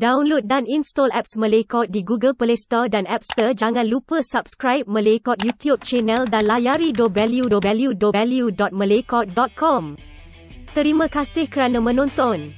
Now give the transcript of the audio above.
Download dan install apps Melekot di Google Play Store dan App Store. Jangan lupa subscribe Melekot YouTube channel dan layari www.melekot.com. Terima kasih kerana menonton.